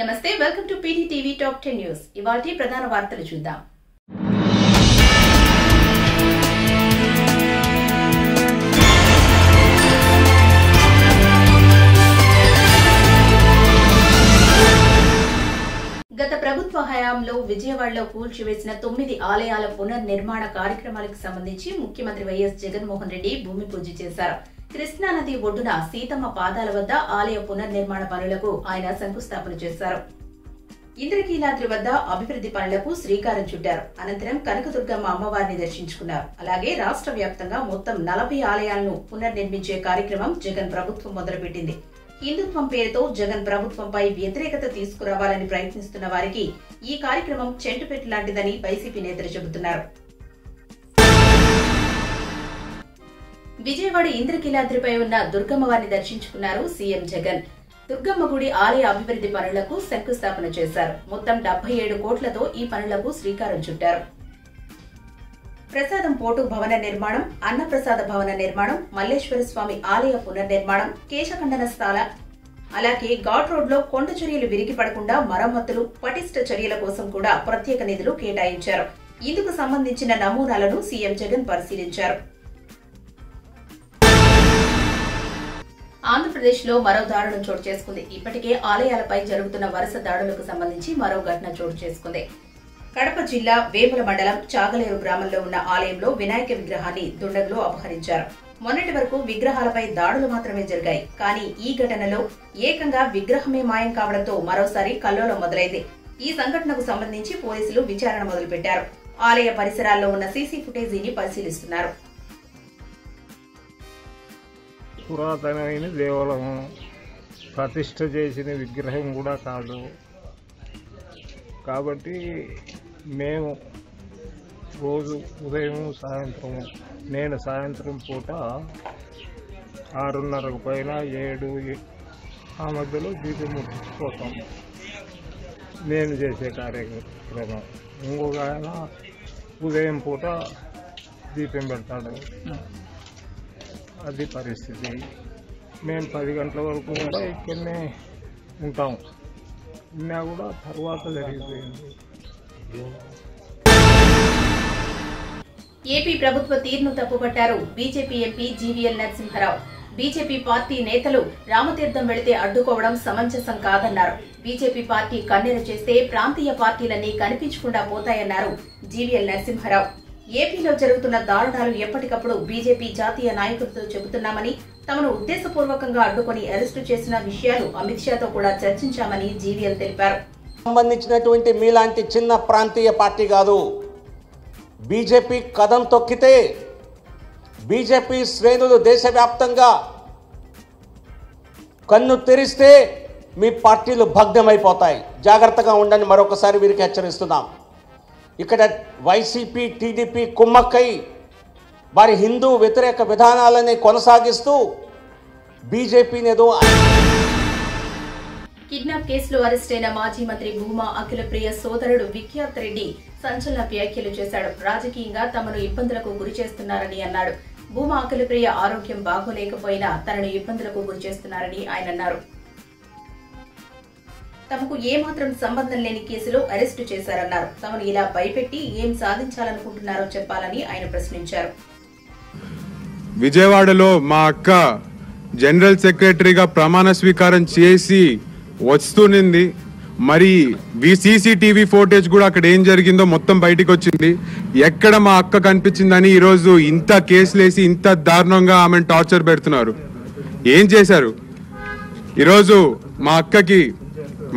నమస్తే welcome to PT TV top ten news ఇవాటి ప్రధాన వార్తలు చూద్దాం. గత ప్రభుత్వ హయాంలో విజయవాడలో కూల్చివేసిన తొమ్మిది ఆలయాల పునర్నిర్మాణ కార్యక్రమాలకు సంబంధించి ముఖ్యమంత్రి వైఎస్ జగన్మోహన్ రెడ్డి భూమి పూజ చేశారు. కృష్ణా నది ఒడ్డున సీతమ్మ పాదాల వద్ద ఆలయ పునర్నిర్మాణ పనులకు ఆయన శంకుస్థాపన చేశారు. ఇంద్రకీలాద్రి వద్ద అభివృద్ధి పనులకు శ్రీకారం చుట్టారు. అనంతరం కనకదుర్గమ్మ అమ్మవారిని దర్శించుకున్నారు. అలాగే రాష్ట్ర వ్యాప్తంగా మొత్తం నలభై ఆలయాలను పునర్నిర్మించే కార్యక్రమం జగన్ ప్రభుత్వం మొదలుపెట్టింది. హిందుత్వం పేరుతో జగన్ ప్రభుత్వంపై వ్యతిరేకత తీసుకురావాలని ప్రయత్నిస్తున్న వారికి ఈ కార్యక్రమం చెంటుపెట్టు లాంటిదని వైసీపీ నేతలు చెబుతున్నారు. విజయవాడ ఇంద్రకీలాద్రిపై ఉన్న దుర్గమ్మవారిని దర్శించుకున్నారు సీఎం జగన్. దుర్గమ్మ గుడి ఆలయ అభివృద్ధి పనులకు శంకుస్థాపన చేశారు. మొత్తం డెబ్బై ఏడు కోట్లతో ఈ పనులకు శ్రీకారం చుట్టారు. ప్రసాదం పోటు భవన నిర్మాణం అన్నప్రసాద భవన నిర్మాణం మల్లేశ్వర స్వామి ఆలయ పునర్నిర్మాణం కేశఖండన స్థాల అలాగే ఘాట్ రోడ్లో కొండ చర్యలు విరిగి పడకుండా మరమ్మతులు పటిష్ట చర్యల కోసం కూడా ప్రత్యేక నిధులు కేటాయించారు. ఇందుకు సంబంధించిన నమూనాలను సీఎం జగన్ పరిశీలించారు. ఆంధ్రప్రదేశ్లో మరో దారుణం చోటు చేసుకుంది. ఇప్పటికే ఆలయాలపై జరుగుతున్న వరుస దాడులకు సంబంధించి మరో ఘటన చోటు చేసుకుంది. కడప జిల్లా వేముల మండలం చాగలేరు గ్రామంలో ఉన్న ఆలయంలో వినాయక విగ్రహాన్ని దుండగులు అపహరించారు. మొన్నటి వరకు విగ్రహాలపై దాడులు మాత్రమే జరిగాయి. కానీ ఈ ఘటనలో ఏకంగా విగ్రహమే మాయం కావడంతో మరోసారి కల్లోలం మొదలైంది. ఈ సంఘటనకు సంబంధించి పోలీసులు విచారణ మొదలుపెట్టారు. ఆలయ పరిసరాల్లో ఉన్న సీసీ ఫుటేజీని పరిశీలిస్తున్నారు. పురాతనమైన దేవాలయం. ప్రతిష్ట చేసిన విగ్రహం కూడా కాదు. కాబట్టి మేము రోజు ఉదయం సాయంత్రం నేను సాయంత్రం పూట ఆరున్నరకు పైన ఏడు ఆ మధ్యలో దీపం ముట్టించిపోతాం నేను చేసే కార్యక్రమం. ఇంకొక ఆయన ఉదయం పూట దీపం పెడతాడు. అది పరిస్థితి. మేము పది గంటల వరకు కూడా ఇక్కడనే ఉంటాం. ఉన్నా కూడా తర్వాత జరిగిపోయింది. ఏపీ ప్రభుత్వ తీరును తప్పుపట్టారు. BJP MP GVL Narasimha Rao. BJP party నేతలు రామతీర్థం వెళితే అడ్డుకోవడం సమంజసం కాదన్నారు. బీజేపీ పార్టీ కన్నెర చేస్తే ప్రాంతీయ పార్టీలన్నీ కనిపించకుండా పోతాయన్నారు జీవీఎల్ నరసింహారావు. ఏపీలో జరుగుతున్న దారుణాలు ఎప్పటికప్పుడు బీజేపీ జాతీయ నాయకులతో చెబుతున్నామని తమను ఉద్దేశపూర్వకంగా అడ్డుకొని అరెస్టు చేసిన విషయాలు అమిత్ షాతో కూడా చర్చించామని జీవీఎల్ తెలిపారు. సంబంధించినటువంటి మీలాంటి చిన్న ప్రాంతీయ పార్టీ కాదు. బీజేపీ కథం తొక్కితే బీజేపీ శ్రేణులు దేశవ్యాప్తంగా కన్ను తెరిస్తే మీ పార్టీలు భగ్నమైపోతాయి. జాగ్రత్తగా ఉండండి. మరొకసారి వీరికి హెచ్చరిస్తున్నాం. ఇక్కడ వైసీపీ టీడీపీ కుమ్మక్కై వారి హిందూ వ్యతిరేక విధానాలని కొనసాగిస్తూ బీజేపీని ఏదో కిడ్నాప్ కేసులో అరెస్ట్ అయిన మాజీ మంత్రి భూమా అఖిలప్రియ సోదరుడు విఖ్యాత్ రెడ్డి సంచలన వ్యాఖ్యలు చేశాడు. రాజకీయంగా తమను ఇబ్బందులకు గురి చేస్తున్నారని అన్నాడు. భూమా అఖిలప్రియ ఆరోగ్యం బాగోలేకపోయినా తనను ఇబ్బందులకు గురి చేస్తున్నారని ఆయన అన్నారు. తమకు ఏమాత్రం సంబంధం లేని కేసులో అరెస్టు చేశారన్నారు. తమను ఇలా భయపెట్టి ఏం సాధించాలనుకుంటున్నారో చెప్పాలని ఆయన ప్రశ్నించారు. విజయవాడలో మా అక్క జనరల్ సెక్రటరీగా ప్రమాణ స్వీకారం చేసి వస్తునింది. మరి సీసీటీవీ ఫోటేజ్ కూడా అక్కడ ఏం జరిగిందో మొత్తం బయటికి వచ్చింది ఎక్కడ మా అక్క కనిపించిందని ఈరోజు ఇంత కేసులేసి ఇంత దారుణంగా ఆమెను టార్చర్ పెడుతున్నారు. ఏం చేశారు? ఈరోజు మా అక్కకి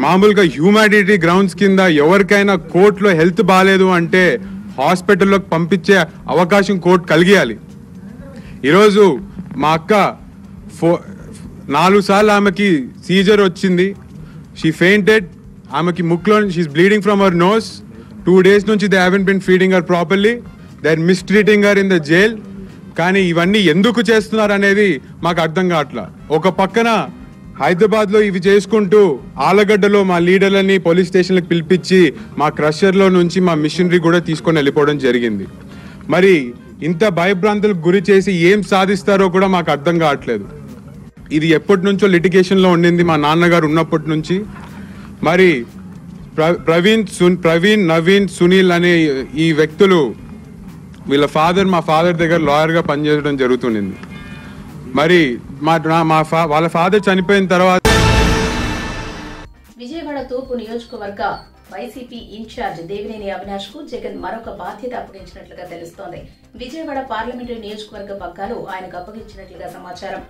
మామూలుగా హ్యూమానిటీ గ్రౌండ్స్ కింద ఎవరికైనా కోర్టులో హెల్త్ బాగాలేదు అంటే హాస్పిటల్లోకి పంపించే అవకాశం కోర్టు కలిగియాలి. ఈరోజు మా అక్క ఫో నాలుగు సార్లు ఆమెకి సీజర్ వచ్చింది. షీ ఫెయింటెడ్ ఆమెకి ముక్లో she's bleeding from our nose two days నుంచి they haven't been feeding her properly they are mistreating her in the jail కానీ ఇవన్నీ ఎందుకు చేస్తున్నారు అనేది మాకు అర్థం కావట్లా. ఒక పక్కన హైదరాబాద్లో ఇవి చేసుకుంటూ ఆలగడ్డలో మా లీడర్లని పోలీస్ స్టేషన్లకు పిలిపించి మా క్రషర్లో నుంచి మా మిషనరీ కూడా తీసుకొని వెళ్ళిపోవడం జరిగింది. మరి ఇంత భయభ్రాంతులకు గురి చేసి ఏం సాధిస్తారో కూడా మాకు అర్థం కావట్లేదు. ఇది ఎప్పటి నుంచో లిటిగేషన్లో ఉండింది మా నాన్నగారు ఉన్నప్పటి నుంచి. మరి ప్ర- ప్రవీణ్ సున్ ప్రవీణ్ నవీన్ సునీల్ అనే ఈ వ్యక్తులు వీళ్ళ ఫాదర్ మా ఫాదర్ దగ్గర లాయర్గా పనిచేయడం జరుగుతుండింది. మరి మా మా ఫా వాళ్ళ ఫాదర్ చనిపోయిన తర్వాత విజయవాడ తూర్పు నియోజకవర్గ వైసీపీ ఇన్ఛార్జ్ దేవినేని అవినాష్కు జగన్ మరొక బాధ్యత అప్పగించినట్లుగా తెలుస్తోంది. విజయవాడ పార్లమెంటరీ నియోజకవర్గ పగ్గాలు ఆయనకు అప్పగించినట్లుగా సమాచారం.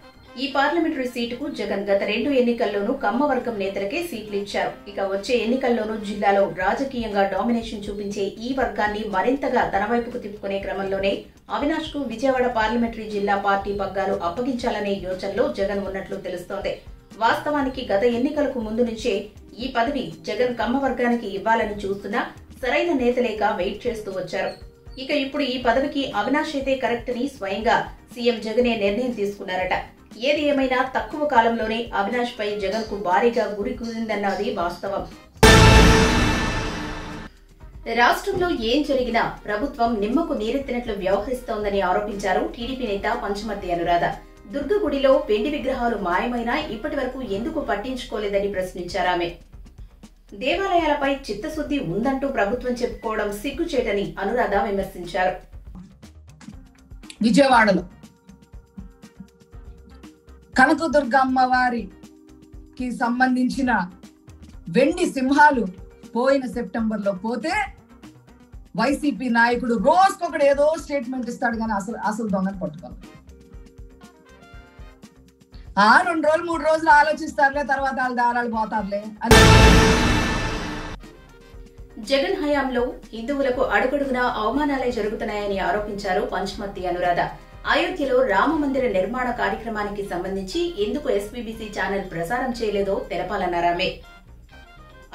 ఈ పార్లమెంటరీ సీటుకు జగన్ గత రెండు ఎన్నికల్లోనూ కమ్మ వర్గం నేతలకే సీట్లు ఇచ్చారు ఇక వచ్చే ఎన్నికల్లోనూ జిల్లాలో రాజకీయంగా డామినేషన్ చూపించే ఈ వర్గాన్ని మరింతగా తన వైపుకు తిప్పుకునే క్రమంలోనే అవినాష్కు విజయవాడ పార్లమెంటరీ జిల్లా పార్టీ పగ్గాలు అప్పగించాలనే యోచనలో జగన్ ఉన్నట్లు తెలుస్తోంది. వాస్తవానికి గత ఎన్నికలకు ముందు నుంచే ఈ పదవి జగన్ కమ్మ వర్గానికి ఇవ్వాలని చూస్తున్నా సరైన నేతలేక వెయిట్ చేస్తూ వచ్చారు. ఇక ఇప్పుడు ఈ పదవికి అవినాష్ అయితే కరెక్ట్ అని స్వయంగా సీఎం జగనే నిర్ణయం తీసుకున్నారట. ఏది ఏమైనా తక్కువ కాలంలోనే అవినాష్ పై జగన్కు భారీగా గురి కుదిరిందన్నది వాస్తవం. రాష్ట్రంలో ఏం జరిగినా ప్రభుత్వం నిమ్మకు నీరెత్తినట్లు వ్యవహరిస్తోందని ఆరోపించారు టీడీపీ నేత పంచమర్తి అనురాధ. దుర్గగుడిలో వెండి విగ్రహాలు మాయమైనా ఇప్పటి వరకు ఎందుకు పట్టించుకోలేదని ప్రశ్నించారామె దేవాలయాలపై చిత్తశుద్ధి ఉందంటూ ప్రభుత్వం చెప్పుకోవడం సిగ్గుచేటని అనురాధ విమర్శించారు. విజయవాడలో కనకదుర్గ అమ్మవారికి సంబంధించిన వెండి సింహాలు పోయిన సెప్టెంబర్లో పోతే వైసీపీ నాయకుడు రోజుకొకడు ఏదో స్టేట్మెంట్ ఇస్తాడు కానీ అసలు అసలు దొంగను పట్టుకోవాలి ఆ రెండు రోజులు మూడు రోజులు ఆలోచిస్తారులే తర్వాత వాళ్ళ దారాలు పోతారులే అని. జగన్ హయాంలో హిందువులకు అడుగడుగునా అవమానాలే జరుగుతున్నాయని ఆరోపించారు పంచమర్తి అనురాధ. అయోధ్యలో రామ మందిర నిర్మాణ కార్యక్రమానికి సంబంధించి ఎందుకు ఎస్బీబీసీ ఛానల్ ప్రసారం చేయలేదో తెలపాలన్నారామే.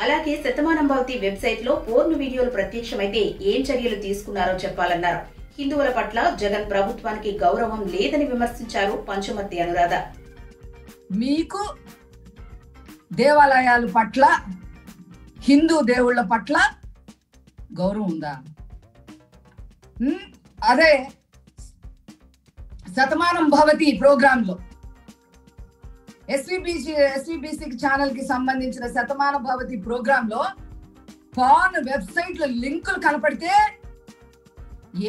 అలాగే శతమానంభావతి వెబ్సైట్లో పోర్ను వీడియోలు ప్రత్యక్షమైతే ఏం చర్యలు తీసుకున్నారో చెప్పాలన్నారు. హిందువుల పట్ల జగన్ ప్రభుత్వానికి గౌరవం లేదని విమర్శించారు పంచమర్తి అనురాధ. మీకు దేవాలయాల పట్ల హిందూ దేవుళ్ళ పట్ల గౌరవం ఉందా? అదే శతమానం భవతి ప్రోగ్రామ్లో ఎస్విబిసి ఎస్విబిసి ఛానల్కి సంబంధించిన శతమాన భవతి ప్రోగ్రామ్లో పాన్ వెబ్సైట్లో లింకులు కనపడితే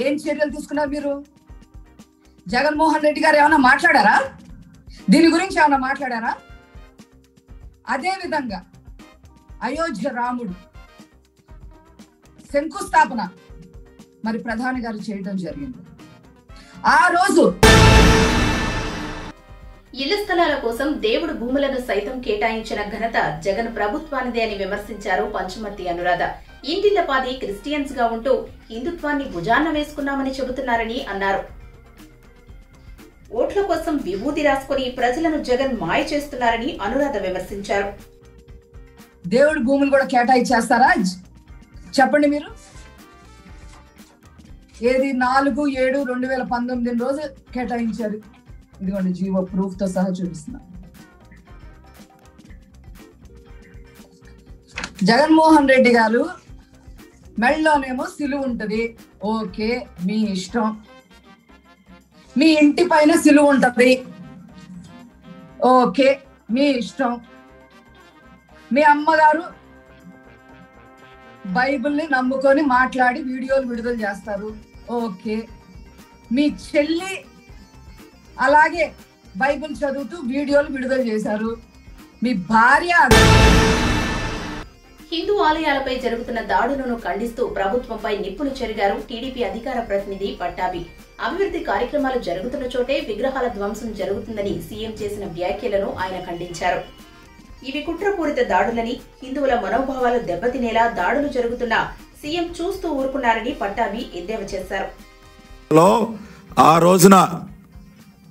ఏం చర్యలు తీసుకున్నారు మీరు? జగన్మోహన్ రెడ్డి గారు ఏమైనా మాట్లాడారా? దీని గురించి ఏమైనా మాట్లాడారా? అదే విధంగా అయోధ్య రాముడు శంకుస్థాపన మరి ప్రధాని గారు చేయడం జరిగింది. ఆ రోజు ఇళ్ళ స్థలాల కోసం దేవుడు భూములను సైతం కేటాయించిన ఘనత జగన్ ప్రభుత్వానిదే అని విమర్శించారు పంచమర్తి అనురాధ. ఇంటిల్లపాది క్రిస్టియన్స్గా ఉంటూ హిందుత్వాన్ని భుజాన్న వేసుకున్నామని చెబుతున్నారని అన్నారు. ఓట్ల కోసం విభూతి రాసుకుని ప్రజలను జగన్ మాయ చేస్తున్నారని అనురాధ విమర్శించారు. దేవుడి భూములు కూడా కేటాయించేస్తారా చెప్పండి మీరు. ఏది నాలుగు ఏడు రెండు వేల పంతొమ్మిది రోజు కేటాయించారు. ఇదిగోండి జీవో ప్రూఫ్తో సహా చూపిస్తున్నా. జగన్మోహన్ రెడ్డి గారు మెళ్ళలోనేమో సిలువ ఉంటది. ఓకే మీ ఇష్టం. మీ ఇంటి పైన సిలువ ఉంటది. ఓకే మీ ఇష్టం. మీ అమ్మగారు బైబిల్ని నమ్ముకొని మాట్లాడి వీడియోలు విడుదల చేస్తారు. ఓకే మీ చెల్లి అలాగే బైబిల్ చదువుతూ వీడియోలు విడుదల చేశారు. మీ భార్య హిందూ ఆలయాలపై జరుగుతున్న దాడులను ఖండిస్తూ ప్రభుత్వంపై నిప్పులు చెరిగారు టీడీపీ అధికార ప్రతినిధి పట్టాభి. అభివృద్ధి కార్యక్రమాలు జరుగుతున్న చోటే విగ్రహాల ధ్వంసం జరుగుతుందని సీఎం చేసిన వ్యాఖ్యలను ఆయన ఖండించారు. ఇవి కుట్రపూరిత దాడులని హిందువుల మనోభావాలు దెబ్బతినేలా దాడులు జరుగుతున్నా సీఎం చూస్తూ ఊరుకున్నారని పట్టాభి ఎద్దేవా చేశారు. ఆ రోజున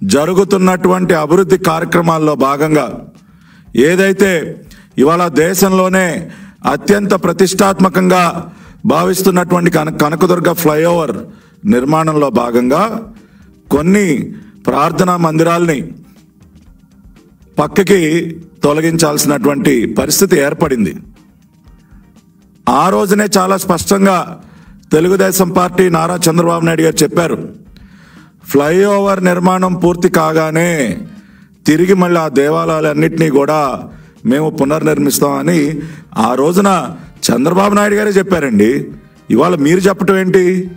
జరుగుతున్నటువంటి అభివృద్ధి కార్యక్రమాల్లో భాగంగా ఏదైతే ఇవాళ దేశంలోనే అత్యంత ప్రతిష్టాత్మకంగా భావిస్తున్నటువంటి కన కనకదుర్గ ఫ్లైఓవర్ నిర్మాణంలో భాగంగా కొన్ని ప్రార్థనా మందిరాల్ని పక్కకి తొలగించాల్సినటువంటి పరిస్థితి ఏర్పడింది. ఆ రోజునే చాలా స్పష్టంగా తెలుగుదేశం పార్టీ నారా చంద్రబాబు నాయుడు గారు చెప్పారు. ఫ్లైఓవర్ నిర్మాణం పూర్తి కాగానే తిరిగి మళ్ళీ ఆ దేవాలయాలన్నింటినీ కూడా మేము పునర్నిర్మిస్తామని ఆ రోజున చంద్రబాబు నాయుడు గారే చెప్పారండి. ఇవాళ మీరు చెప్పటం ఏంటి?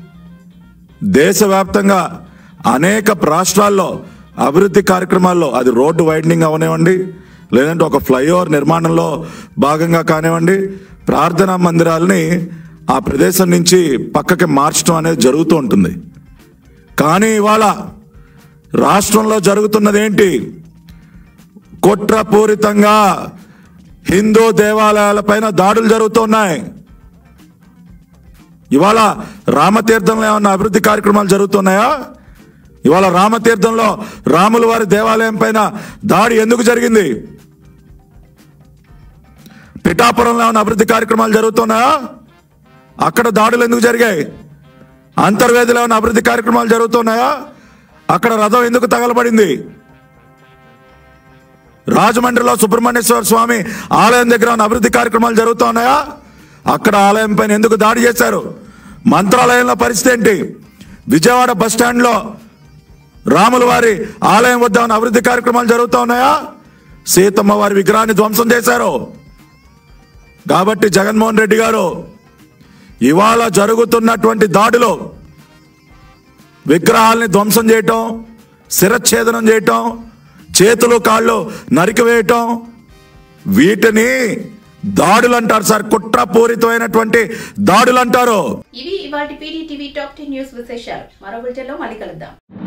దేశవ్యాప్తంగా అనేక రాష్ట్రాల్లో అభివృద్ధి కార్యక్రమాల్లో అది రోడ్డు వైడనింగ్ అవనివ్వండి లేదంటే ఒక ఫ్లైఓవర్ నిర్మాణంలో భాగంగా కానివ్వండి ప్రార్థనా మందిరాలని ఆ ప్రదేశం నుంచి పక్కకి మార్చడం అనేది జరుగుతూ ఉంటుంది. కానీ ఇవాళ రాష్ట్రంలో జరుగుతున్నది ఏంటి? కుట్రపూరితంగా హిందూ దేవాలయాలపైన దాడులు జరుగుతున్నాయి. ఇవాళ రామతీర్థంలో ఏమన్నా అభివృద్ధి కార్యక్రమాలు జరుగుతున్నాయా? ఇవాళ రామతీర్థంలో రాముల వారి దేవాలయం పైన దాడి ఎందుకు జరిగింది? పిఠాపురంలో ఏమైనా అభివృద్ధి కార్యక్రమాలు జరుగుతున్నాయా? అక్కడ దాడులు ఎందుకు జరిగాయి? అంతర్వేదిలో ఉన్న అభివృద్ధి కార్యక్రమాలు జరుగుతున్నాయా? అక్కడ రథం ఎందుకు తగలబడింది? రాజమండ్రిలో సుబ్రహ్మణ్యేశ్వర స్వామి ఆలయం దగ్గర ఉన్న అభివృద్ధి కార్యక్రమాలు జరుగుతున్నాయా? అక్కడ ఆలయం పైన ఎందుకు దాడి చేశారు? మంత్రాలయంలో పరిస్థితి ఏంటి? విజయవాడ బస్ స్టాండ్లో రాముల వారి ఆలయం వద్ద ఉన్న అభివృద్ధి కార్యక్రమాలు జరుగుతూ ఉన్నాయా సీతమ్మ వారి విగ్రహాన్ని ధ్వంసం చేశారు. కాబట్టి జగన్మోహన్ రెడ్డి గారు ఇవాళ జరుగుతున్నటువంటి దాడులు విగ్రహాల్ని ధ్వంసం చేయటం శిరఛేదనం చేయటం చేతులు కాళ్ళు నరికివేయటం వీటిని దాడులు అంటారు సార్. కుట్రపూరితమైనటువంటి దాడులు అంటారు ఇవి ఇవాటి PD TV top ten news విశేషాలు. మరో మళ్ళీ కలుద్దాం.